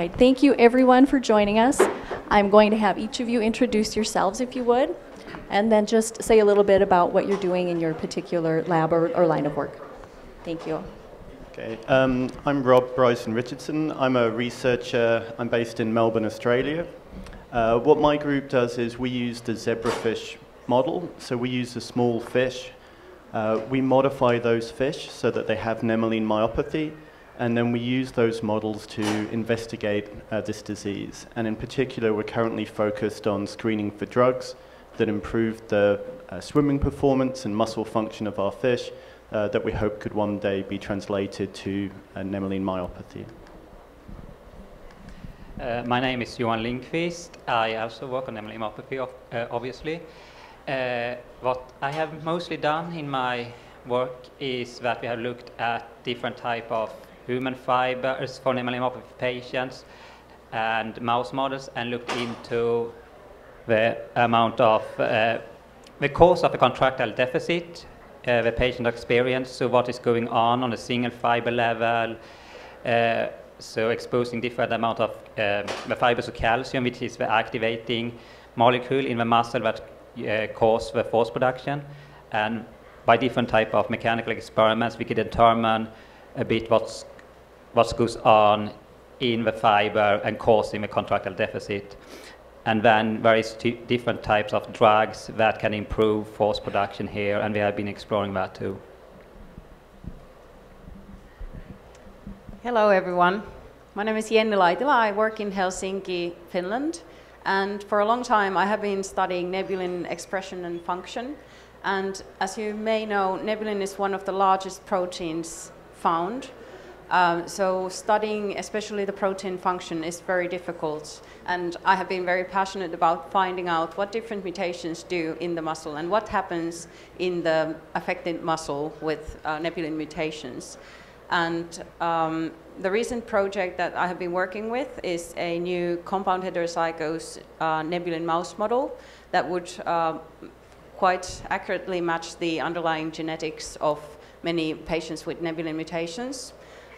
right, thank you everyone for joining us. I'm going to have each of you introduce yourselves if you would, and then just say a little bit about what you're doing in your particular lab or, or line of work. Thank you. Okay, um, I'm Rob Bryson Richardson. I'm a researcher. I'm based in Melbourne, Australia. Uh, what my group does is we use the zebrafish model. So we use a small fish. Uh, we modify those fish so that they have nemaline myopathy, and then we use those models to investigate uh, this disease. And in particular, we're currently focused on screening for drugs that improve the uh, swimming performance and muscle function of our fish uh, that we hope could one day be translated to nemaline myopathy. Uh, my name is Johan Lindqvist. I also work on nemaline myopathy, uh, obviously. Uh, what I have mostly done in my work is that we have looked at different type of human fibers for myopathy patients and mouse models and looked into the amount of uh, the cause of a contractile deficit uh, the patient experience, so what is going on on a single fiber level, uh, so exposing different amount of uh, the fibers of calcium, which is the activating molecule in the muscle that uh, cause the force production, and by different type of mechanical experiments, we could determine a bit what's what goes on in the fiber and causing the contractile deficit. And then is different types of drugs that can improve force production here, and we have been exploring that too. Hello, everyone. My name is Jenni Laitila. I work in Helsinki, Finland. And for a long time, I have been studying nebulin expression and function. And as you may know, nebulin is one of the largest proteins found um, so studying especially the protein function is very difficult and I have been very passionate about finding out what different mutations do in the muscle and what happens in the affected muscle with uh, nebulin mutations. And um, the recent project that I have been working with is a new compound heterozygous uh, nebulin mouse model that would uh, quite accurately match the underlying genetics of many patients with nebulin mutations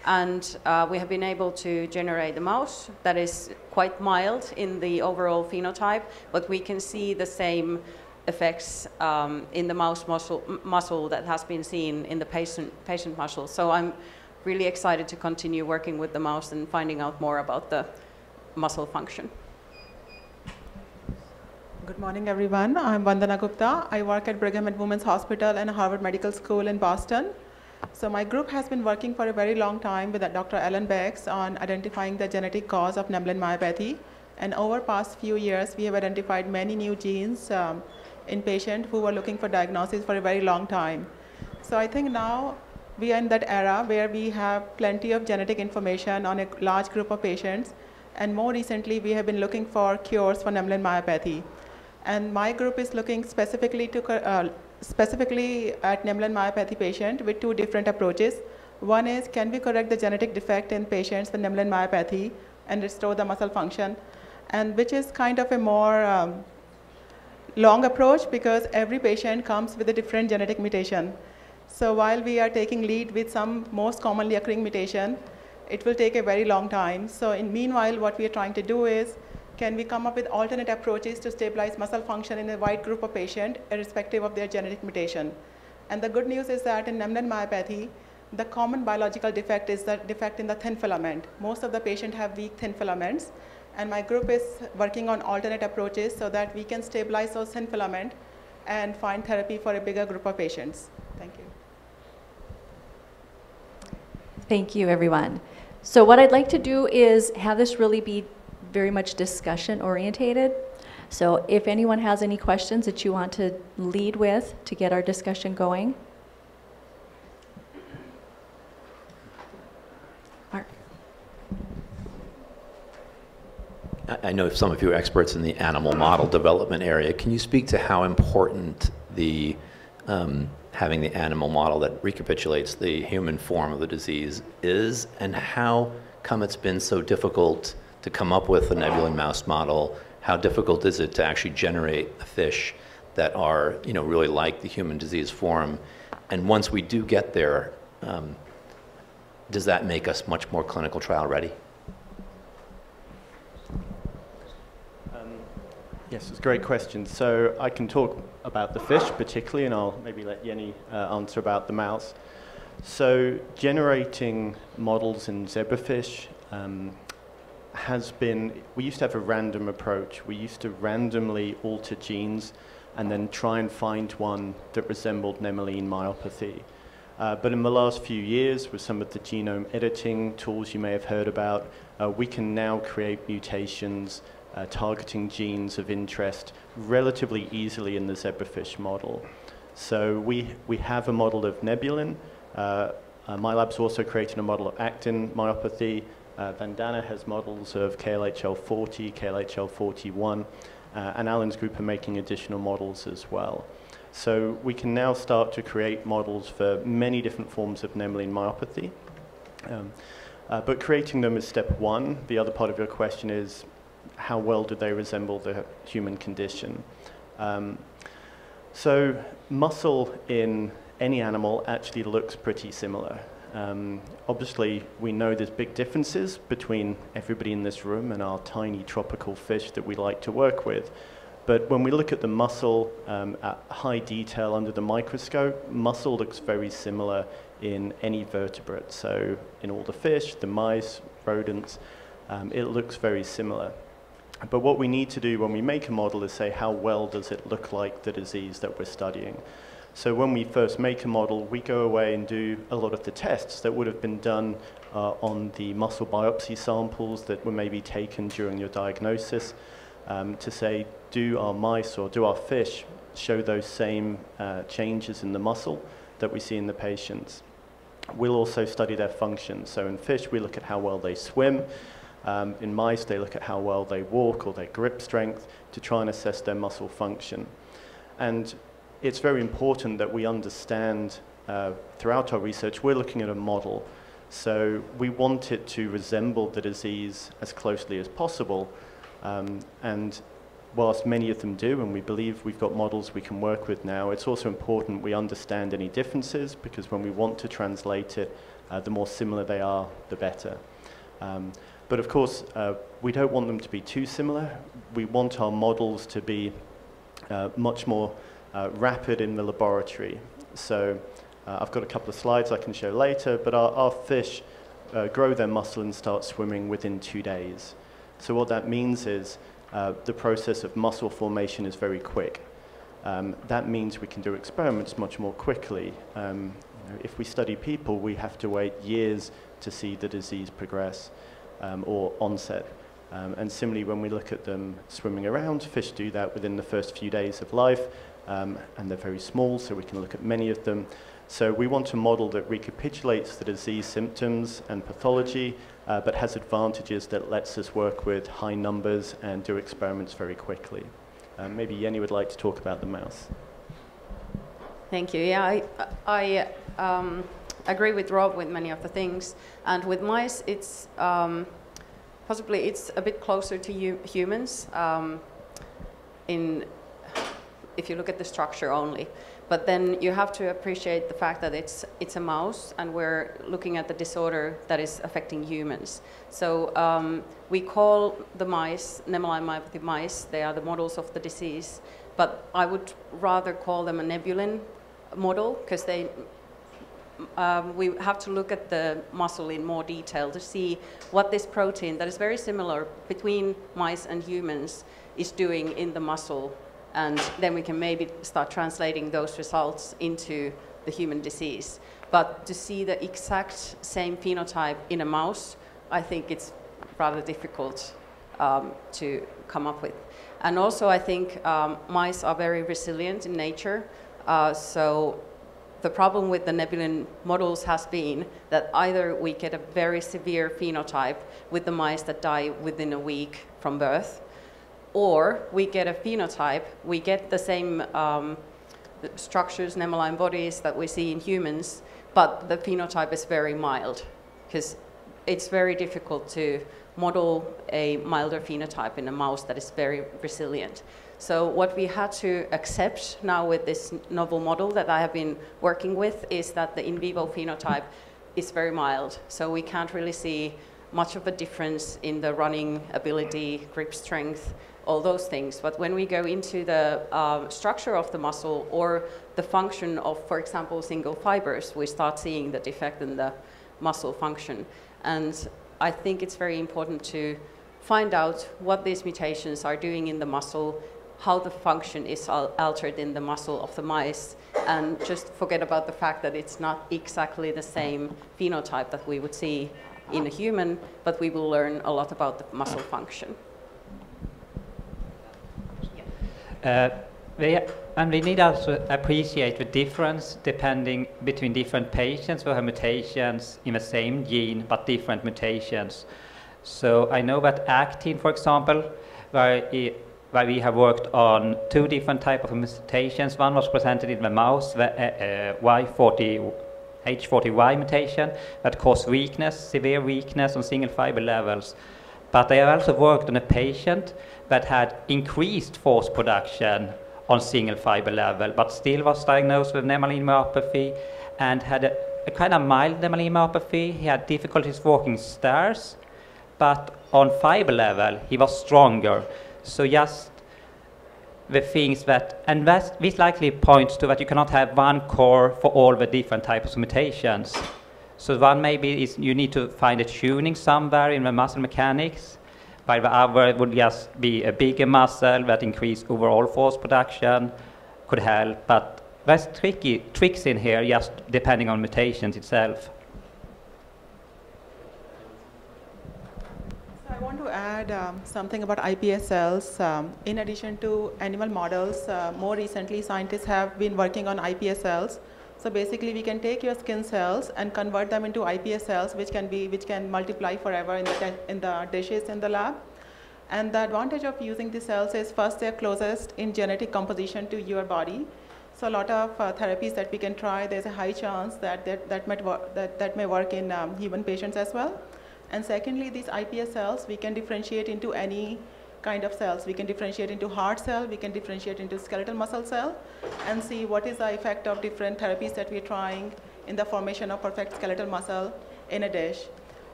and uh, we have been able to generate a mouse that is quite mild in the overall phenotype, but we can see the same effects um, in the mouse muscle, muscle that has been seen in the patient, patient muscle. So I'm really excited to continue working with the mouse and finding out more about the muscle function. Good morning, everyone. I'm Vandana Gupta. I work at Brigham and Women's Hospital and Harvard Medical School in Boston. So my group has been working for a very long time with Dr. Alan Beggs on identifying the genetic cause of Nemaline myopathy. And over past few years, we have identified many new genes um, in patients who were looking for diagnosis for a very long time. So I think now we are in that era where we have plenty of genetic information on a large group of patients. And more recently, we have been looking for cures for Nemaline myopathy. And my group is looking specifically to uh, specifically at Nemaline myopathy patient with two different approaches. One is, can we correct the genetic defect in patients with Nemaline myopathy and restore the muscle function? And which is kind of a more um, long approach because every patient comes with a different genetic mutation. So while we are taking lead with some most commonly occurring mutation, it will take a very long time. So in meanwhile, what we are trying to do is can we come up with alternate approaches to stabilize muscle function in a wide group of patients, irrespective of their genetic mutation? And the good news is that in Nemaline myopathy, the common biological defect is the defect in the thin filament. Most of the patients have weak thin filaments, and my group is working on alternate approaches so that we can stabilize those thin filament and find therapy for a bigger group of patients. Thank you. Thank you, everyone. So what I'd like to do is have this really be very much discussion orientated. So if anyone has any questions that you want to lead with to get our discussion going. Mark. I know some of you are experts in the animal model development area. Can you speak to how important the um, having the animal model that recapitulates the human form of the disease is, and how come it's been so difficult to come up with a nebulin mouse model? How difficult is it to actually generate fish that are, you know, really like the human disease form? And once we do get there, um, does that make us much more clinical trial ready? Um, yes, it's a great question. So I can talk about the fish particularly, and I'll maybe let Jenni uh, answer about the mouse. So generating models in zebrafish um, has been, we used to have a random approach. We used to randomly alter genes and then try and find one that resembled Nemaline myopathy. Uh, but in the last few years, with some of the genome editing tools you may have heard about, uh, we can now create mutations uh, targeting genes of interest relatively easily in the zebrafish model. So we, we have a model of nebulin. Uh, uh, my lab's also created a model of actin myopathy. Uh, Vandana has models of KLHL40, KLHL41, uh, and Alan's group are making additional models as well. So we can now start to create models for many different forms of Nemaline myopathy. Um, uh, but creating them is step one. The other part of your question is how well do they resemble the human condition? Um, so muscle in any animal actually looks pretty similar. Um, obviously, we know there's big differences between everybody in this room and our tiny tropical fish that we like to work with. But when we look at the muscle um, at high detail under the microscope, muscle looks very similar in any vertebrate. So in all the fish, the mice, rodents, um, it looks very similar. But what we need to do when we make a model is say how well does it look like the disease that we're studying. So when we first make a model, we go away and do a lot of the tests that would have been done uh, on the muscle biopsy samples that were maybe taken during your diagnosis um, to say, do our mice or do our fish show those same uh, changes in the muscle that we see in the patients. We'll also study their function. So in fish, we look at how well they swim. Um, in mice, they look at how well they walk or their grip strength to try and assess their muscle function. And it's very important that we understand uh, throughout our research, we're looking at a model. So we want it to resemble the disease as closely as possible. Um, and whilst many of them do, and we believe we've got models we can work with now, it's also important we understand any differences because when we want to translate it, uh, the more similar they are, the better. Um, but of course, uh, we don't want them to be too similar. We want our models to be uh, much more uh, rapid in the laboratory. So uh, I've got a couple of slides I can show later, but our, our fish uh, grow their muscle and start swimming within two days. So what that means is uh, the process of muscle formation is very quick. Um, that means we can do experiments much more quickly. Um, you know, if we study people, we have to wait years to see the disease progress um, or onset. Um, and similarly, when we look at them swimming around, fish do that within the first few days of life, um, and they're very small, so we can look at many of them. So we want a model that recapitulates the disease symptoms and pathology, uh, but has advantages that lets us work with high numbers and do experiments very quickly. Um, maybe Jenni would like to talk about the mouse. Thank you. Yeah, I, I um, agree with Rob with many of the things. And with mice, it's um, possibly it's a bit closer to humans um, in if you look at the structure only. But then you have to appreciate the fact that it's, it's a mouse and we're looking at the disorder that is affecting humans. So um, we call the mice, Nemaline myopathy mice, they are the models of the disease. But I would rather call them a nebulin model because they um, we have to look at the muscle in more detail to see what this protein that is very similar between mice and humans is doing in the muscle. And then we can maybe start translating those results into the human disease. But to see the exact same phenotype in a mouse, I think it's rather difficult um, to come up with. And also, I think um, mice are very resilient in nature. Uh, so the problem with the nebulin models has been that either we get a very severe phenotype with the mice that die within a week from birth, or we get a phenotype, we get the same um, structures, nemaline bodies that we see in humans, but the phenotype is very mild, because it's very difficult to model a milder phenotype in a mouse that is very resilient. So what we had to accept now with this novel model that I have been working with is that the in vivo phenotype is very mild. So we can't really see much of a difference in the running ability, grip strength, all those things. But when we go into the um, structure of the muscle or the function of, for example, single fibers, we start seeing the defect in the muscle function. And I think it's very important to find out what these mutations are doing in the muscle, how the function is al- altered in the muscle of the mice, and just forget about the fact that it's not exactly the same phenotype that we would see in a human, but we will learn a lot about the muscle function. Uh, we, and we need also appreciate the difference depending between different patients who have mutations in the same gene but different mutations. So I know that actin, for example, where, i- where we have worked on two different type of mutations. One was presented in the mouse, the uh, uh, Y40, H40Y mutation that caused weakness, severe weakness on single fiber levels. But have also worked on a patient that had increased force production on single fiber level, but still was diagnosed with nemaline myopathy and had a, a kind of mild nemaline myopathy. He had difficulties walking stairs, but on fiber level, he was stronger. So just the things that, and this likely points to that you cannot have one core for all the different types of mutations. So one maybe is you need to find a tuning somewhere in the muscle mechanics, while the other would just be a bigger muscle that increase overall force production, could help. But there's tricky tricks in here, just depending on mutations itself. So I want to add um, something about iPS cells. Um, in addition to animal models, uh, more recently scientists have been working on iPS cells. So basically, we can take your skin cells and convert them into iPS cells, which can be which can multiply forever in the in the dishes in the lab. And the advantage of using these cells is first they're closest in genetic composition to your body. So a lot of uh, therapies that we can try, there's a high chance that that, that, might that, that may work in um, human patients as well. And secondly, these iPS cells, we can differentiate into any kind of cells. We can differentiate into heart cell, we can differentiate into skeletal muscle cell, and see what is the effect of different therapies that we're trying in the formation of perfect skeletal muscle in a dish.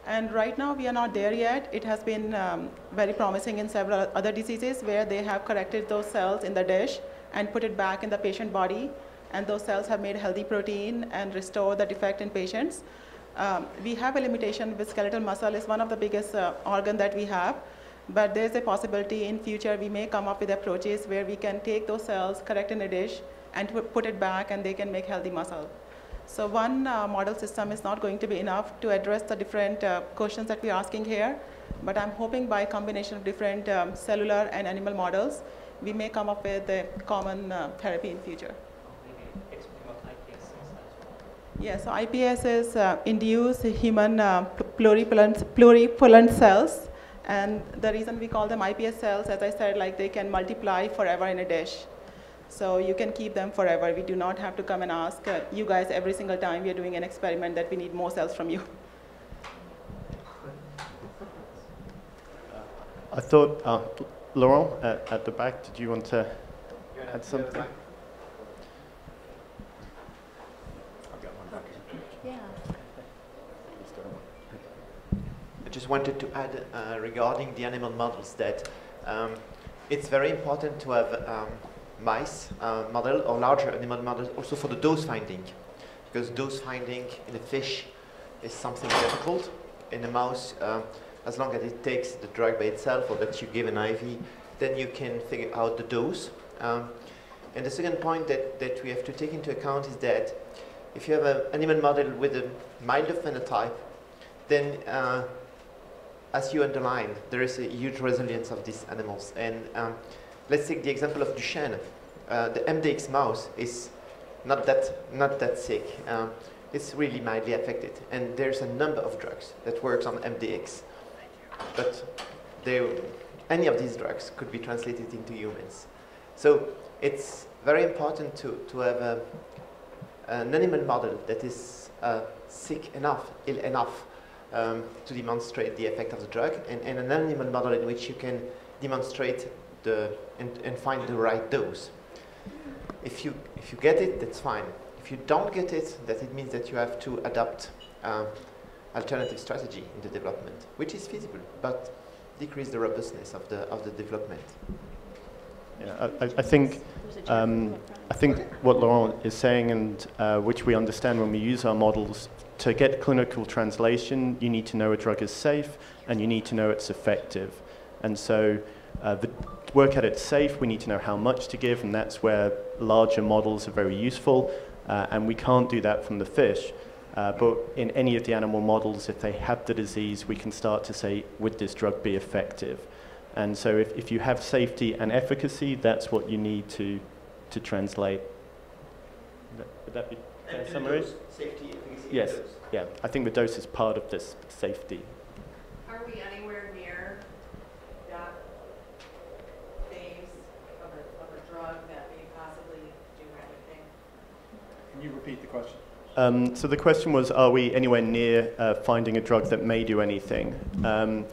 And right now, we are not there yet. It has been um, very promising in several other diseases where they have corrected those cells in the dish and put it back in the patient body, and those cells have made healthy protein and restore the defect in patients. Um, we have a limitation with skeletal muscle is one of the biggest uh, organ that we have, but there's a possibility in future we may come up with approaches where we can take those cells, correct in a dish, and put it back, and they can make healthy muscle. So one uh, model system is not going to be enough to address the different uh, questions that we're asking here, but I'm hoping by combination of different um, cellular and animal models, we may come up with a common uh, therapy in future. Yeah, so IPS is uh, induced human uh, pluripotent, pluripotent cells, and the reason we call them IPS cells, as I said, like they can multiply forever in a dish. So you can keep them forever. We do not have to come and ask uh, you guys every single time we are doing an experiment that we need more cells from you. I thought, uh, Laurent, at, at the back, did you want to add something? Yeah. I just wanted to add uh, regarding the animal models that um, it's very important to have um, mice uh, model or larger animal models also for the dose finding because dose finding in a fish is something difficult. In a mouse, um, as long as it takes the drug by itself or that you give an IV, then you can figure out the dose. Um, and the second point that, that we have to take into account is that if you have an animal model with a milder phenotype, then uh, as you underlined, there is a huge resilience of these animals. And um, let's take the example of Duchenne. Uh, the MDX mouse is not that, not that sick. Um, it's really mildly affected. And there's a number of drugs that works on MDX. But they, any of these drugs could be translated into humans. So it's very important to, to have a, an animal model that is uh, sick enough, ill enough, um, to demonstrate the effect of the drug, and, and an animal model in which you can demonstrate the and, and find the right dose. If you if you get it, that's fine. If you don't get it, that it means that you have to adopt um, alternative strategy in the development, which is feasible, but decrease the robustness of the, of the development. Yeah, I, I- think, um, I think what Laurent is saying, and uh, which we understand when we use our models, to get clinical translation, you need to know a drug is safe and you need to know it's effective. And so, uh, the, work at it's safe, we need to know how much to give, and that's where larger models are very useful. Uh, and we can't do that from the fish. Uh, but in any of the animal models, if they have the disease, we can start to say, would this drug be effective? And so if, if you have safety and efficacy, that's what you need to, to translate. Would that, would that be a fair summary? Safety, efficacy, Yes. Yeah, I think the dose is part of this safety. Are we anywhere near that phase of a, of a drug that may possibly do anything? Can you repeat the question? Um, so the question was, are we anywhere near uh, finding a drug that may do anything? Um,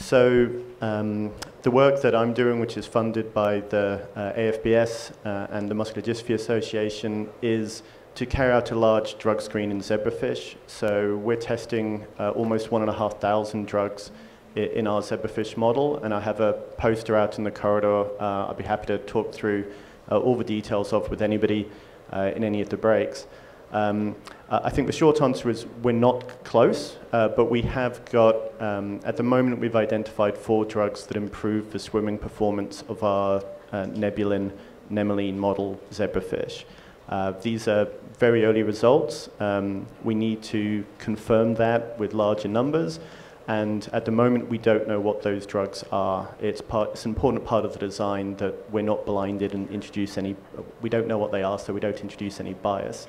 so um, the work that I'm doing, which is funded by the uh, AFBS uh, and the Muscular Dystrophy Association, is to carry out a large drug screen in zebrafish. So we're testing uh, almost one and a half thousand drugs in our zebrafish model, and I have a poster out in the corridor. Uh, I'd be happy to talk through uh, all the details of with anybody uh, in any of the breaks. Um, I I think the short answer is we're not close, uh, but we have got, um, at the moment, we've identified four drugs that improve the swimming performance of our uh, Nebulin Nemaline model zebrafish. Uh, these are very early results. Um, we need to confirm that with larger numbers. And at the moment, we don't know what those drugs are. It's, part, it's an important part of the design that we're not blinded and introduce any, we don't know what they are, so we don't introduce any bias.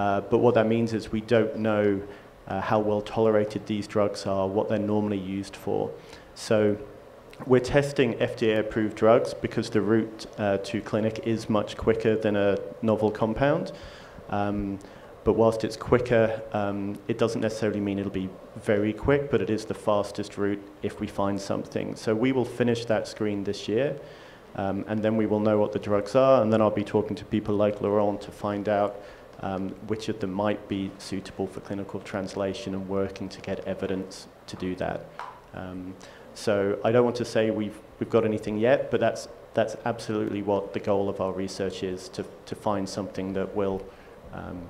Uh, but what that means is we don't know uh, how well tolerated these drugs are, what they're normally used for. So we're testing FDA-approved drugs because the route uh, to clinic is much quicker than a novel compound. Um, but whilst it's quicker, um, it doesn't necessarily mean it'll be very quick, but it is the fastest route if we find something. So we will finish that screen this year, um, and then we will know what the drugs are, and then I'll be talking to people like Laurent to find out um, which of them might be suitable for clinical translation and working to get evidence to do that. Um, so I don't want to say we've, we've got anything yet, but that's, that's absolutely what the goal of our research is, to, to find something that will um,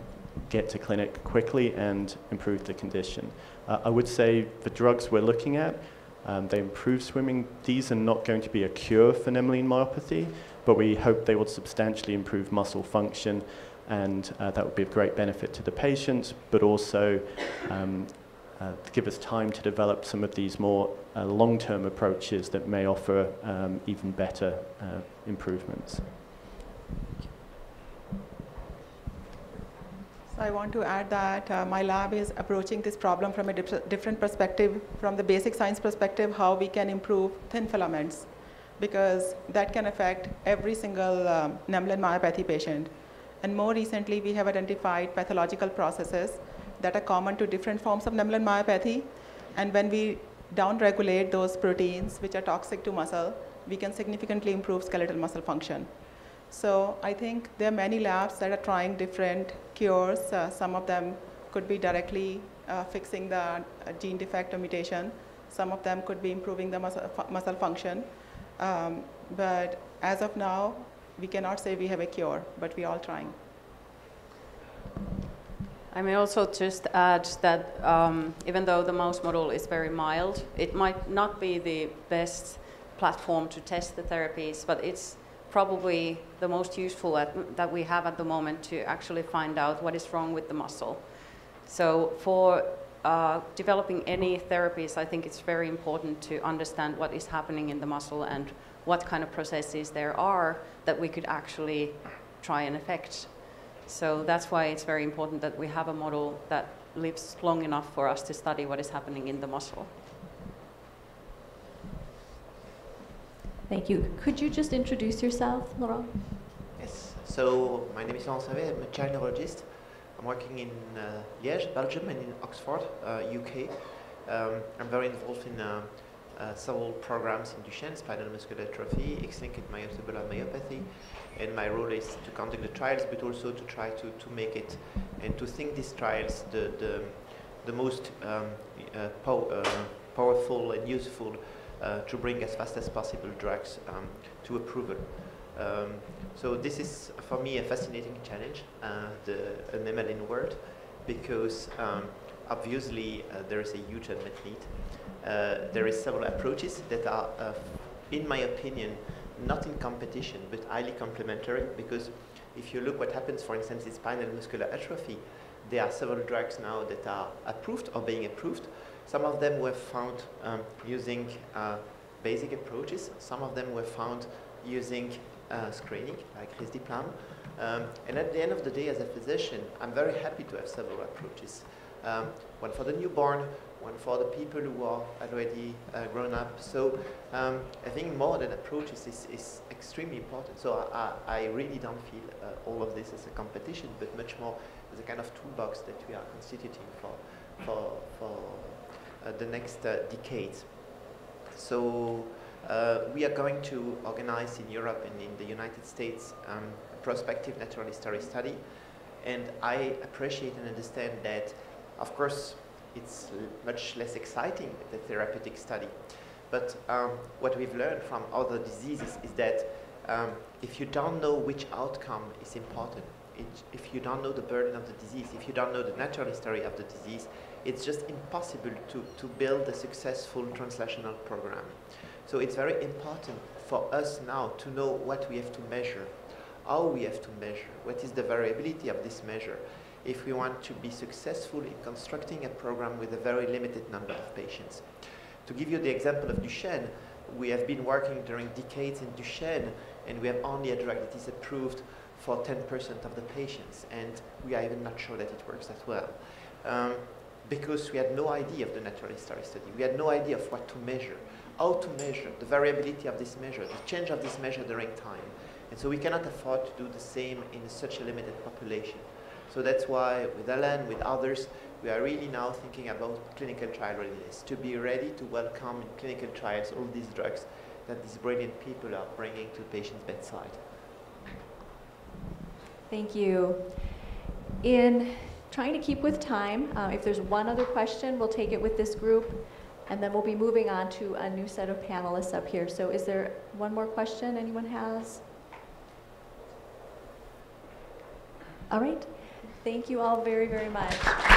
get to clinic quickly and improve the condition. Uh, I would say the drugs we're looking at, um, they improve swimming. These are not going to be a cure for nemaline myopathy, but we hope they will substantially improve muscle function and uh, that would be of great benefit to the patients, but also um, uh, give us time to develop some of these more uh, long-term approaches that may offer um, even better uh, improvements. So I want to add that uh, my lab is approaching this problem from a dif- different perspective, from the basic science perspective, how we can improve thin filaments, because that can affect every single um, myopathy patient. And more recently, we have identified pathological processes that are common to different forms of Nemaline myopathy. And when we downregulate those proteins, which are toxic to muscle, we can significantly improve skeletal muscle function. So I think there are many labs that are trying different cures. Uh, some of them could be directly uh, fixing the uh, gene defect or mutation. Some of them could be improving the muscle, fu- muscle function. Um, but as of now, we cannot say we have a cure, but we're all trying. I may also just add that um, even though the mouse model is very mild, it might not be the best platform to test the therapies, but it's probably the most useful at, that we have at the moment to actually find out what is wrong with the muscle. So for uh, developing any therapies, I think it's very important to understand what is happening in the muscle and what kind of processes there are that we could actually try and affect. So that's why it's very important that we have a model that lives long enough for us to study what is happening in the muscle. Thank you. Could you just introduce yourself, Laurent? Yes. So my name is Laurent Servais. I'm a child neurologist. I'm working in uh, Liège, Belgium, and in Oxford, uh, UK. Um, I'm very involved in uh, uh, several programs in Duchenne, spinal muscular atrophy, X-linked myotubular myopathy, and my role is to conduct the trials, but also to try to, to make it and to think these trials the, the, the most um, uh, uh, powerful and useful uh, to bring as fast as possible drugs um, to approval. Um, so this is for me a fascinating challenge, uh, the NMLN world, because um, obviously there is a huge unmet need. Uh, there is several approaches that are, uh, in my opinion, not in competition but highly complementary because if you look what happens, for instance, in spinal muscular atrophy, there are several drugs now that are approved or being approved. Some of them were found um, using uh, basic approaches. Some of them were found using uh, screening, like risdiplam. Um, and at the end of the day, as a physician, I'm very happy to have several approaches. Um, one for the newborn, one for the people who are already uh, grown up. So um, I think more than approaches is, is extremely important. So I, I really don't feel uh, all of this as a competition, but much more as a kind of toolbox that we are constituting for, for, for uh, the next uh, decades. So uh, we are going to organize in Europe and in the United States um, a prospective natural history study. And I appreciate and understand that, of course, it's much less exciting, the therapeutic study. But um, what we've learned from other diseases is that um, if you don't know which outcome is important, it, if you don't know the burden of the disease, if you don't know the natural history of the disease, it's just impossible to, to build a successful translational program. So it's very important for us now to know what we have to measure, how we have to measure, what is the variability of this measure, if we want to be successful in constructing a program with a very limited number of patients. To give you the example of Duchenne, we have been working during decades in Duchenne, and we have only a drug that is approved for 10% of the patients, and we are even not sure that it works as well. Um, because we had no idea of the natural history study. We had no idea of what to measure, how to measure, the variability of this measure, the change of this measure during time. And so we cannot afford to do the same in such a limited population. So that's why with Alan, with others, we are really now thinking about clinical trial readiness, to be ready to welcome in clinical trials all these drugs that these brilliant people are bringing to patients' bedside. Thank you. In trying to keep with time, uh, if there's one other question, we'll take it with this group, and then we'll be moving on to a new set of panelists up here. So is there one more question anyone has? All right. Thank you all very, very much.